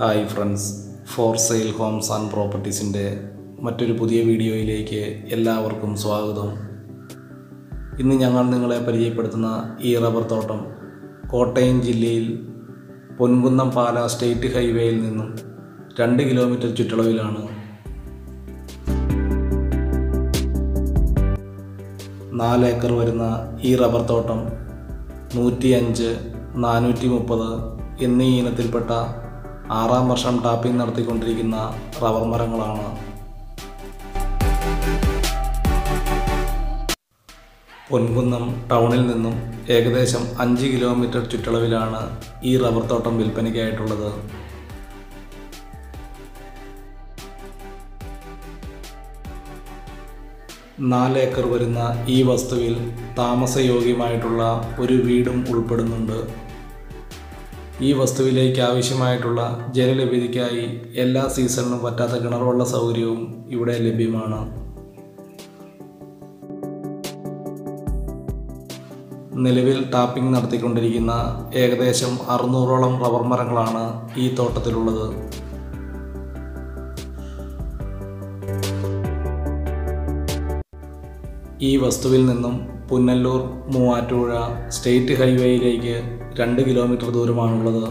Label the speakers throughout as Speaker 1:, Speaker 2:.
Speaker 1: Hi friends. For sale homes and പ്രോപ്പർട്ടീസിന്റെ മറ്റൊരു പുതിയ വീഡിയോയിലേക്ക് എല്ലാവർക്കും സ്വാഗതം. ഇന്ന് ഞങ്ങൾ നിങ്ങളെ പരിചയപ്പെടുത്തുന്ന ഈ റബ്ബർ തോട്ടം കോട്ടയം ജില്ലയിൽ പൊൻകുന്നം പാല സ്റ്റേറ്റ് ഹൈവേയിൽ നിന്നും രണ്ട് കിലോമീറ്റർ ചുറ്റളവിലാണ്. നാല് ഏക്കർ വരുന്ന ഈ റബ്ബർ തോട്ടം നൂറ്റിയഞ്ച് നാനൂറ്റി മുപ്പത് എന്നീ ഇനത്തിൽപ്പെട്ട ആറാം വർഷം ടാപ്പിംഗ് നടത്തിക്കൊണ്ടിരിക്കുന്ന റബ്ബർ മരങ്ങളാണ്. പൊൻകുന്നം ടൗണിൽ നിന്നും ഏകദേശം അഞ്ച് കിലോമീറ്റർ ചുറ്റളവിലാണ് ഈ റബ്ബർ തോട്ടം വിൽപ്പനയ്ക്കായിട്ടുള്ളത്. നാല് ഏക്കർ വരുന്ന ഈ വസ്തുവിൽ താമസയോഗ്യമായിട്ടുള്ള ഒരു വീടും ഉൾപ്പെടുന്നുണ്ട്. ഈ വസ്തുവിലേക്ക് ആവശ്യമായിട്ടുള്ള ജലലഭ്യതയ്ക്കായി എല്ലാ സീസണിലും പറ്റാത്ത കിണർവെള്ള സൗകര്യവും ഇവിടെ ലഭ്യമാണ്. നിലവിൽ ടാപ്പിംഗ് നടത്തിക്കൊണ്ടിരിക്കുന്ന ഏകദേശം അറുന്നൂറോളം റബ്ബർ മരങ്ങളാണ് ഈ തോട്ടത്തിലുള്ളത്. ഈ വസ്തുവിൽ നിന്നും പുന്നല്ലൂർ മൂവാറ്റുപുഴ സ്റ്റേറ്റ് ഹൈവേയിലേക്ക് രണ്ട് കിലോമീറ്റർ ദൂരമാണുള്ളത്.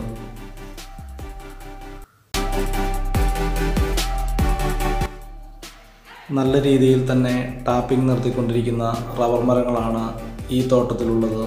Speaker 1: നല്ല രീതിയിൽ തന്നെ ടാപ്പിംഗ് നിർത്തിക്കൊണ്ടിരിക്കുന്ന റബ്ബർ മരങ്ങളാണ് ഈ തോട്ടത്തിലുള്ളത്.